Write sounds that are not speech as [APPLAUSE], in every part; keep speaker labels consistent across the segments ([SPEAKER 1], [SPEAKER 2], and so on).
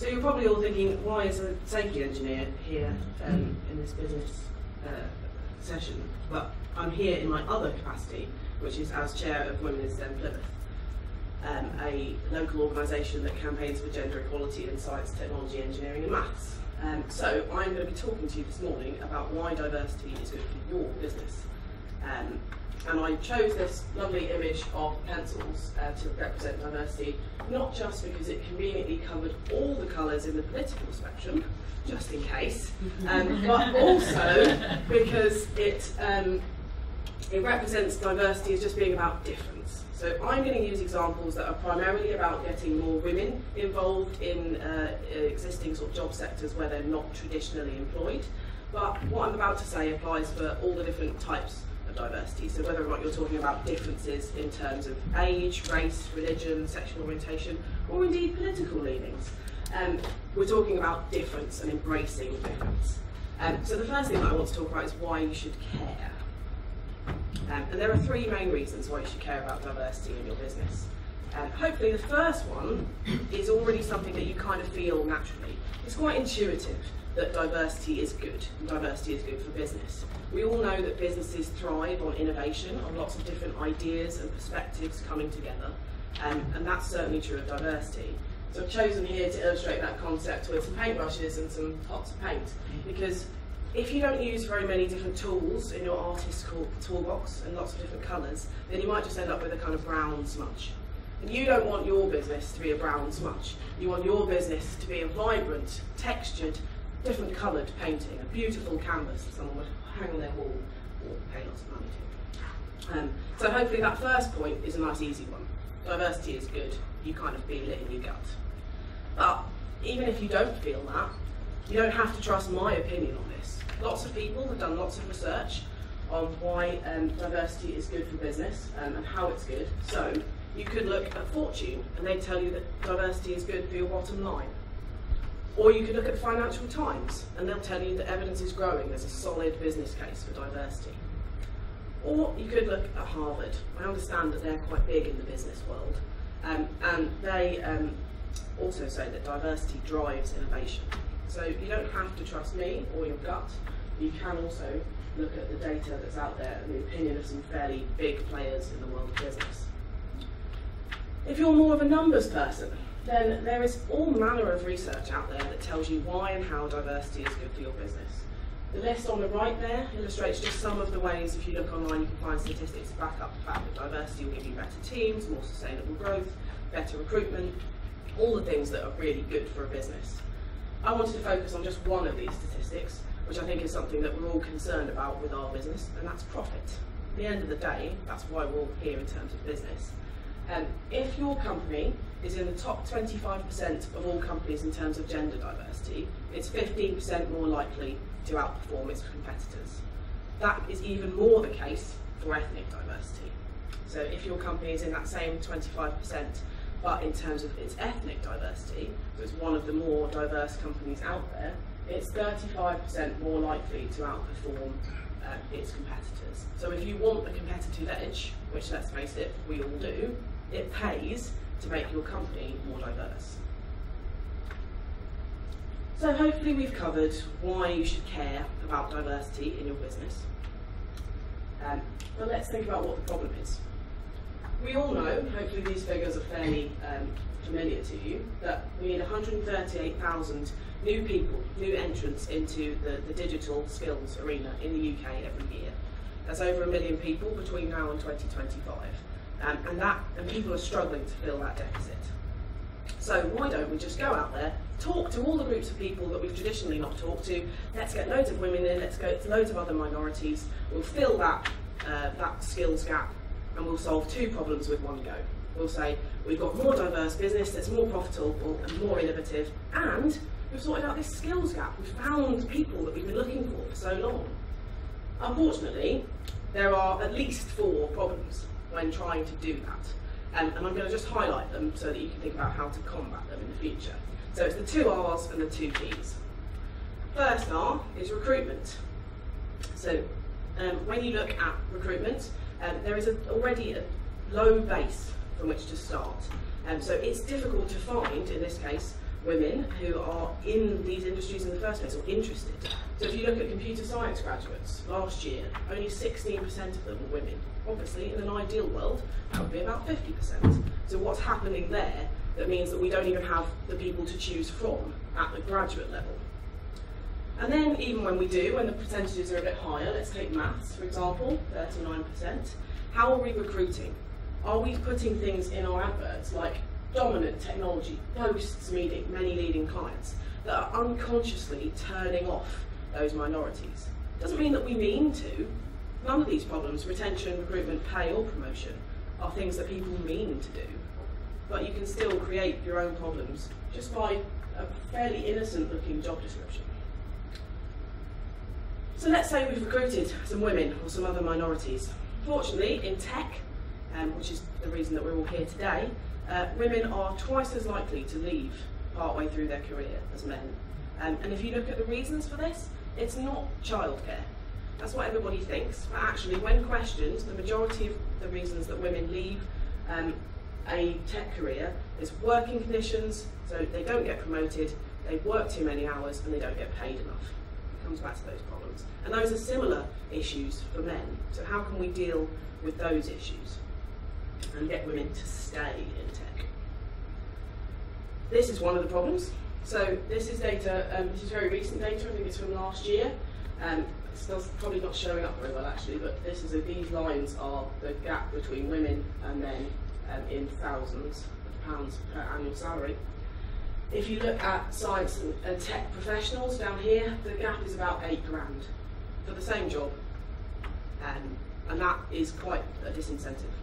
[SPEAKER 1] So you're probably all thinking, why is a safety engineer here um, in this business uh, session? But I'm here in my other capacity, which is as chair of Women in STEM Plymouth, um, a local organisation that campaigns for gender equality in science, technology, engineering and maths. Um, so I'm going to be talking to you this morning about why diversity is good for your business. Um, and I chose this lovely image of pencils uh, to represent diversity, not just because it conveniently covered all the colours in the political spectrum, just in case, um, [LAUGHS] but also because it, um, it represents diversity as just being about difference. So I'm going to use examples that are primarily about getting more women involved in uh, existing sort of job sectors where they're not traditionally employed. But what I'm about to say applies for all the different types of diversity. So whether or not you're talking about differences in terms of age, race, religion, sexual orientation, or indeed political leanings. Um, we're talking about difference and embracing difference. Um, so the first thing that I want to talk about is why you should care. Um, and there are three main reasons why you should care about diversity in your business. Um, hopefully the first one is already something that you kind of feel naturally. It's quite intuitive that diversity is good, diversity is good for business. We all know that businesses thrive on innovation, on lots of different ideas and perspectives coming together, um, and that's certainly true of diversity. So I've chosen here to illustrate that concept with some paintbrushes and some pots of paint, because if you don't use very many different tools in your artistical toolbox and lots of different colours, then you might just end up with a kind of brown smudge. And you don't want your business to be a brown smudge. You want your business to be a vibrant, textured, different coloured painting, a beautiful canvas that someone would hang on their wall or pay lots of money to. Um, so hopefully that first point is a nice easy one. Diversity is good, you kind of feel it in your gut. But even if you don't feel that, you don't have to trust my opinion on this. Lots of people have done lots of research on why um, diversity is good for business um, and how it's good. So you could look at Fortune and they tell you that diversity is good for your bottom line. Or you could look at Financial Times and they'll tell you that evidence is growing, there's a solid business case for diversity. Or you could look at Harvard. I understand that they're quite big in the business world um, and they um, also say that diversity drives innovation. So you don't have to trust me or your gut. You can also look at the data that's out there and the opinion of some fairly big players in the world of business. If you're more of a numbers person, then there is all manner of research out there that tells you why and how diversity is good for your business. The list on the right there illustrates just some of the ways, if you look online, you can find statistics to back up the fact that diversity will give you better teams, more sustainable growth, better recruitment, all the things that are really good for a business. I wanted to focus on just one of these statistics, which I think is something that we're all concerned about with our business, and that's profit. At the end of the day, that's why we're all here in terms of business. Um, if your company is in the top 25% of all companies in terms of gender diversity, it's 15% more likely to outperform its competitors. That is even more the case for ethnic diversity. So if your company is in that same 25%, but in terms of its ethnic diversity, so it's one of the more diverse companies out there, it's 35% more likely to outperform uh, its competitors. So if you want a competitive edge, which let's face it, we all do, it pays to make your company more diverse. So hopefully we've covered why you should care about diversity in your business. Um, but let's think about what the problem is. We all know, hopefully these figures are fairly um, familiar to you, that we need 138,000 new people, new entrants into the, the digital skills arena in the UK every year. That's over a million people between now and 2025. Um, and that and people are struggling to fill that deficit. So why don't we just go out there, talk to all the groups of people that we've traditionally not talked to, let's get loads of women in, let's go to loads of other minorities, we'll fill that, uh, that skills gap and we'll solve two problems with one go. We'll say we've got more diverse business that's more profitable and more innovative, and we've sorted out this skills gap. We've found people that we've been looking for for so long. Unfortunately, there are at least four problems when trying to do that. Um, and I'm going to just highlight them so that you can think about how to combat them in the future. So it's the two R's and the two P's. First R is recruitment. So um, when you look at recruitment, um, there is a, already a low base from which to start. Um, so it's difficult to find, in this case, women who are in these industries in the first place or interested. So if you look at computer science graduates, last year, only 16% of them were women. Obviously, in an ideal world, that would be about 50%. So what's happening there that means that we don't even have the people to choose from at the graduate level? And then even when we do, when the percentages are a bit higher, let's take maths, for example, 39%, how are we recruiting? Are we putting things in our adverts like dominant technology boasts meeting many leading clients that are unconsciously turning off those minorities? Doesn't mean that we mean to. None of these problems, retention, recruitment, pay or promotion, are things that people mean to do. But you can still create your own problems just by a fairly innocent looking job description. So let's say we've recruited some women or some other minorities. Fortunately, in tech, um, which is the reason that we're all here today, uh, women are twice as likely to leave partway through their career as men. Um, and if you look at the reasons for this, it's not childcare. That's what everybody thinks. But actually, when questioned, the majority of the reasons that women leave um, a tech career is working conditions, so they don't get promoted, they work too many hours, and they don't get paid enough It comes back to those problems. And those are similar issues for men. So how can we deal with those issues and get women to stay in tech? This is one of the problems. So this is data, um, this is very recent data, I think it's from last year. Um, it's probably not showing up very well actually, but this is a, these lines are the gap between women and men um, in thousands of pounds per annual salary. If you look at science and, and tech professionals down here, the gap is about eight grand for the same job. Um, and that is quite a disincentive.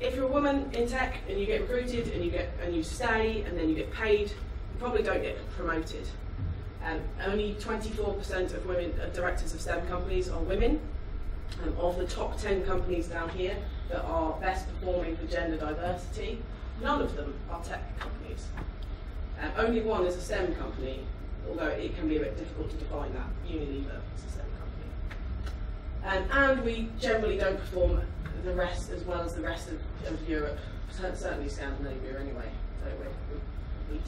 [SPEAKER 1] If you're a woman in tech and you get recruited and you get and you stay and then you get paid, you probably don't get promoted. Um, only 24% of women uh, directors of STEM companies are women. Um, of the top 10 companies down here that are best performing for gender diversity, None of them are tech companies. Um, only one is a STEM company, although it can be a bit difficult to define that. Unilever is a STEM company. Um, and we generally don't perform the rest as well as the rest of, of Europe, certainly Scandinavia anyway. So we're, we're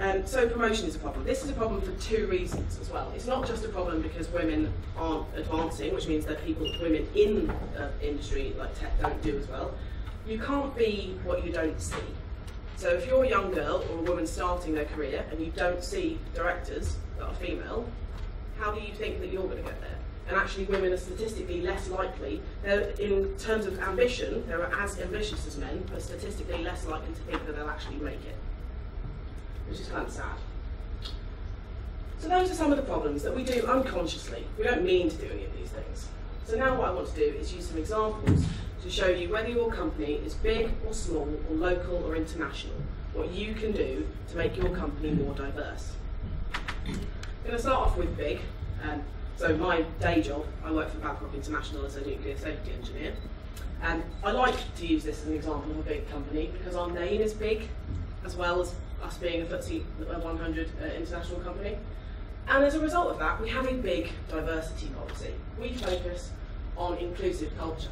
[SPEAKER 1] um, so promotion is a problem. This is a problem for two reasons as well. It's not just a problem because women aren't advancing, which means that people, women in uh, industry like tech don't do as well you can't be what you don't see. So if you're a young girl or a woman starting their career and you don't see directors that are female, how do you think that you're going to get there? And actually women are statistically less likely, they're, in terms of ambition, they're as ambitious as men, but statistically less likely to think that they'll actually make it. Which is kind of sad. So those are some of the problems that we do unconsciously. We don't mean to do any of these things. So now what I want to do is use some examples to show you whether your company is big or small or local or international, what you can do to make your company more diverse. I'm going to start off with big. Um, so my day job, I work for Babcock International as a nuclear safety engineer. And I like to use this as an example of a big company because our name is big, as well as us being a FTSE 100 uh, international company. And as a result of that, we have a big diversity policy. We focus on inclusive culture.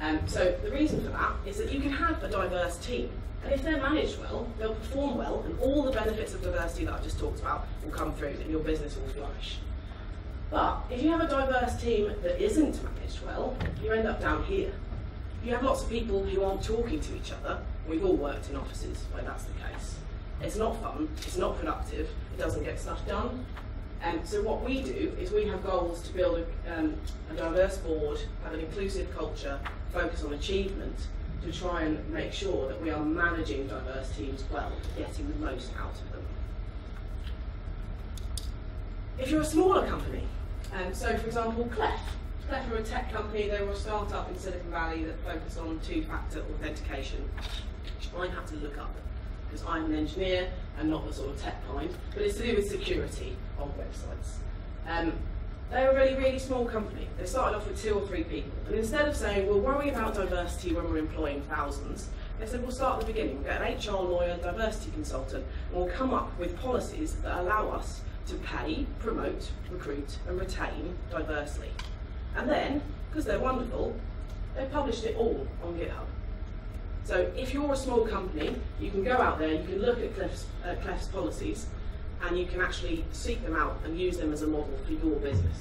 [SPEAKER 1] Um, so the reason for that is that you can have a diverse team, and if they're managed well, they'll perform well, and all the benefits of diversity that I've just talked about will come through, and your business will flourish. But if you have a diverse team that isn't managed well, you end up down here. You have lots of people who aren't talking to each other. We've all worked in offices where that's the case. It's not fun, it's not productive, it doesn't get stuff done, and so what we do is we have goals to build a, um, a diverse board, have an inclusive culture, focus on achievement, to try and make sure that we are managing diverse teams well, getting the most out of them. If you're a smaller company, um, so for example, Clef. Clef are a tech company, they were a startup in Silicon Valley that focus on two-factor authentication, which I had to look up because I'm an engineer and not the sort of tech kind, but it's to do with security of websites. Um, they're a really, really small company. They started off with two or three people. And instead of saying, we'll worry about diversity when we're employing thousands, they said, we'll start at the beginning. We'll get an HR lawyer, diversity consultant, and we'll come up with policies that allow us to pay, promote, recruit, and retain diversely. And then, because they're wonderful, they published it all on GitHub. So if you're a small company, you can go out there, you can look at Clef's, uh, Clef's policies, and you can actually seek them out and use them as a model for your business.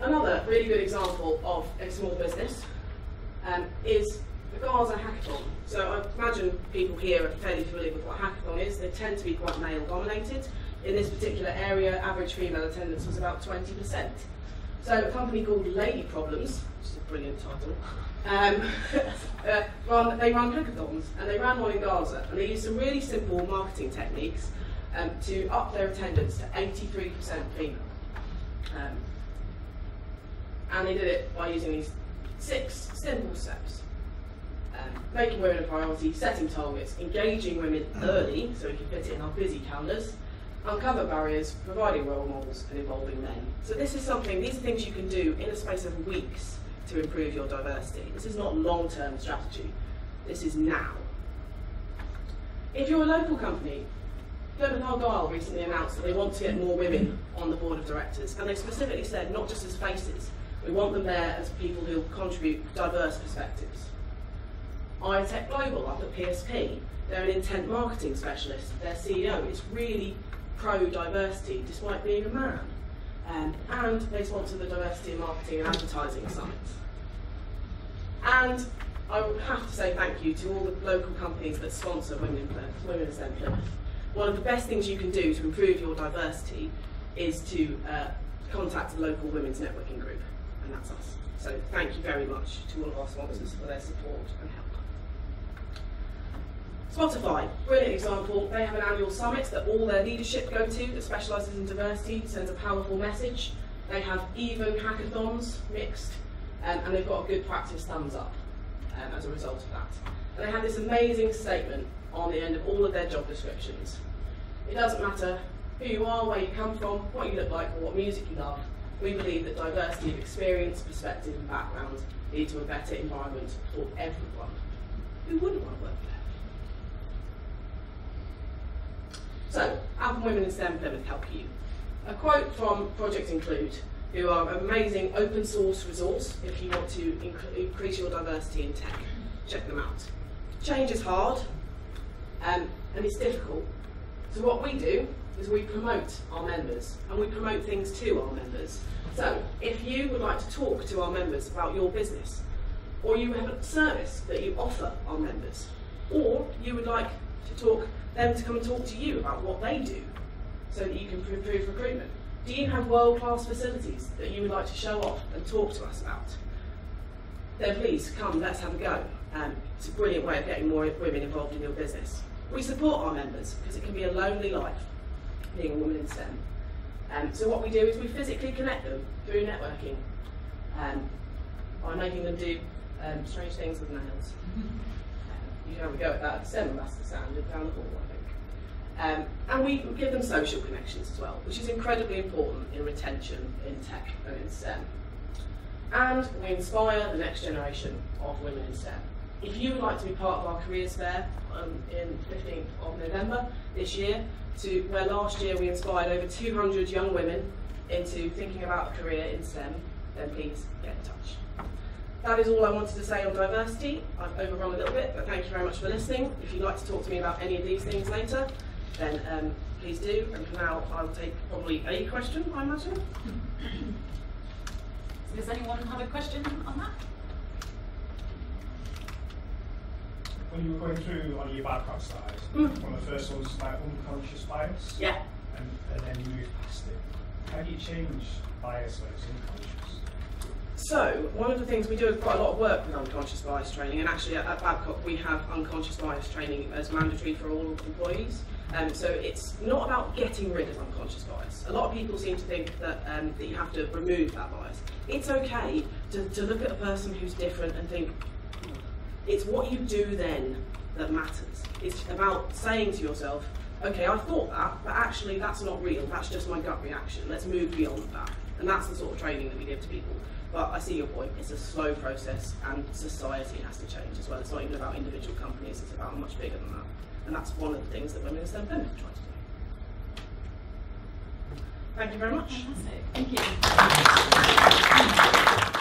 [SPEAKER 1] Another really good example of a small business um, is the Gaza Hackathon. So I imagine people here are fairly familiar with what a hackathon is. They tend to be quite male dominated. In this particular area, average female attendance was about 20%. So a company called Lady Problems, which is a brilliant title, um, [LAUGHS] uh, run, they run hackathons and they ran one in Gaza and they used some really simple marketing techniques um, to up their attendance to 83% female. Um, and they did it by using these six simple steps. Making women a priority, setting targets, engaging women early so we can fit it in our busy calendars, uncover barriers, providing role models and involving men. So this is something, these are things you can do in a space of weeks to improve your diversity. This is not long-term strategy, this is now. If you're a local company, Plymouth Argyle recently announced that they want to get more women on the board of directors, and they specifically said not just as faces, we want them there as people who contribute diverse perspectives. iTech Global up at PSP, they're an intent marketing specialist. Their CEO is really pro-diversity despite being a man. Um, and they sponsor the Diversity in Marketing and Advertising Summit. And I have to say thank you to all the local companies that sponsor Women Plymouth, Women Plymouth. One of the best things you can do to improve your diversity is to uh, contact a local women's networking group, and that's us. So thank you very much to all of our sponsors for their support and help. Spotify, brilliant example. They have an annual summit that all their leadership go to that specialises in diversity, sends a powerful message. They have even hackathons mixed, um, and they've got a good practice thumbs up um, as a result of that. And they have this amazing statement on the end of all of their job descriptions. It doesn't matter who you are, where you come from, what you look like, or what music you love. We believe that diversity of experience, perspective, and background lead to a better environment for everyone. Who wouldn't want to work there? Can women in STEM Plymouth help you? A quote from Project Include, who are an amazing open source resource if you want to increase your diversity in tech. Check them out. Change is hard um, and it's difficult. So what we do is we promote our members and we promote things to our members. So if you would like to talk to our members about your business, or you have a service that you offer our members, or you would like to talk them to come and talk to you about what they do so that you can improve recruitment. Do you have world-class facilities that you would like to show off and talk to us about? Then please come, let's have a go. Um, it's a brilliant way of getting more women involved in your business. We support our members because it can be a lonely life being a woman in STEM. Um, so what we do is we physically connect them through networking um, by making them do um, strange things with nails. [LAUGHS] can have a go the STEM Ambassador Stand down the hall, I think. Um, and we give them social connections as well, which is incredibly important in retention in tech and in STEM. And we inspire the next generation of women in STEM. If you would like to be part of our careers fair um, in 15th of November this year, to where last year we inspired over 200 young women into thinking about a career in STEM, then please get in touch. That is all I wanted to say on diversity. I've overrun a little bit, but thank you very much for listening. If you'd like to talk to me about any of these things later, then um, please do. And for now, I'll take probably a question, I imagine.
[SPEAKER 2] Does anyone have a question on that?
[SPEAKER 3] when you were going through on your background side,
[SPEAKER 1] Mm.
[SPEAKER 3] one of the first ones was about unconscious bias,
[SPEAKER 1] Yeah.
[SPEAKER 3] and, and then you moved past it. How do you change bias when it's unconscious?
[SPEAKER 1] So, one of the things we do is quite a lot of work with unconscious bias training, and actually at, at Babcock we have unconscious bias training as mandatory for all employees. Um, so it's not about getting rid of unconscious bias. A lot of people seem to think that, um, that you have to remove that bias. It's okay to, to look at a person who's different and think, it's what you do then that matters. It's about saying to yourself, okay, I thought that, but actually that's not real. That's just my gut reaction. Let's move beyond that. And that's the sort of training that we give to people. But I see your point. It's a slow process, and society has to change as well. It's not even about individual companies. It's about much bigger than that. And that's one of the things that Women in STEM try to do. Thank you very much.
[SPEAKER 2] Fantastic. Thank you.